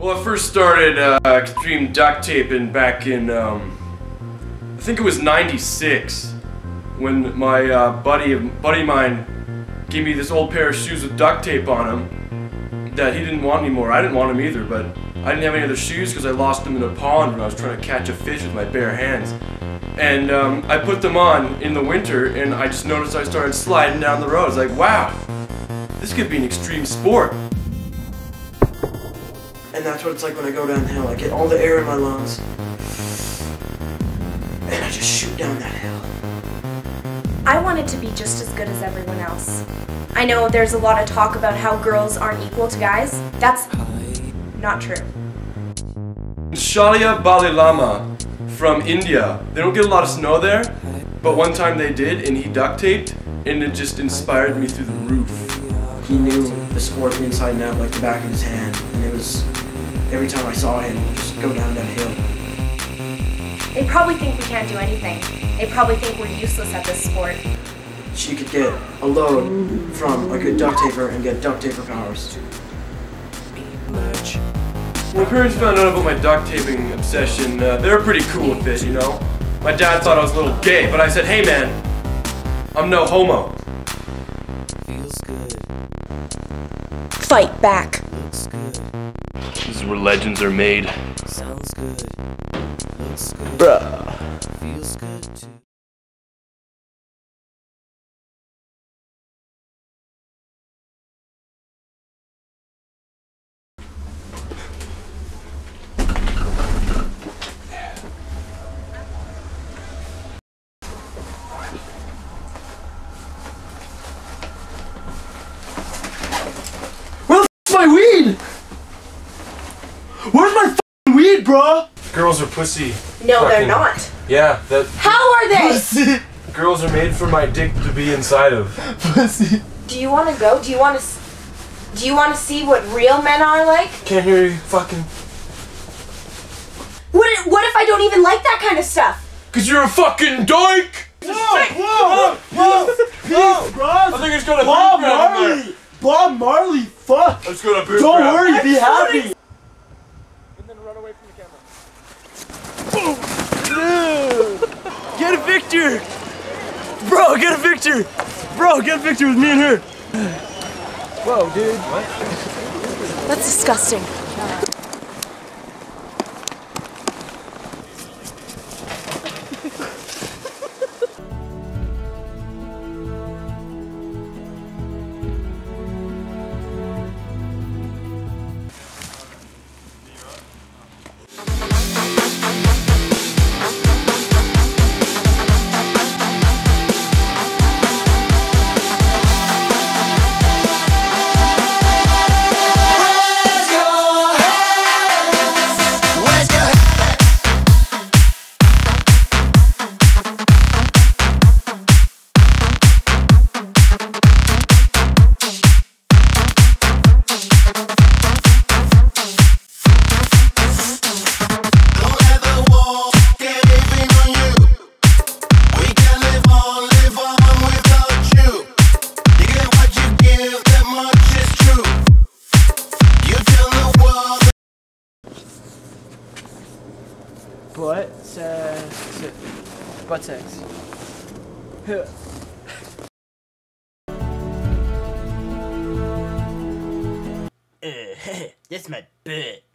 Well, I first started uh, extreme duct taping back in, um, I think it was '96, when my uh, buddy, buddy of mine, gave me this old pair of shoes with duct tape on them that he didn't want anymore. I didn't want them either, but I didn't have any other shoes because I lost them in a pond when I was trying to catch a fish with my bare hands. And um, I put them on in the winter, and I just noticed I started sliding down the road. I was like, wow, this could be an extreme sport. And that's what it's like when I go down the hill. I get all the air in my lungs. And I just shoot down that hill. I wanted to be just as good as everyone else. I know there's a lot of talk about how girls aren't equal to guys. That's not true. Shalia Bali Lama from India. They don't get a lot of snow there, but one time they did, and he duct taped, and it just inspired me through the roof. He knew the sport inside and out like the back of his hand, and it was every time I saw him just go down that hill. They probably think we can't do anything. They probably think we're useless at this sport. She could get a load from a good duct taper and get duct taper powers. My parents found out about my duct taping obsession. Uh, they were pretty cool with it, you know. My dad thought I was a little gay, but I said, hey man, I'm no homo. Fight back. This is where legends are made. Sounds good. Bruh. My weed? Where's my weed, bro? Girls are pussy. No, they're Fucking- not. Yeah, that How are they? Pussy, girls are made for my dick to be inside of. pussy. Do you want to go? Do you want to? Do you want to see what real men are like? Can't hear you fucking. What? if- What if I don't even like that kind of stuff? Cause you're a fucking dyke! Whoa, whoa, whoa, peace, bro. I think it's got a Bob big ground in there. Marley, Bob Marley, fuck. It's got a big Don't ground. worry, be happy. Get a picture! Bro, get a picture! Bro, get a picture with me and her! Whoa, dude. What? That's disgusting. Sex. Butt sex. Uh, that's my butt.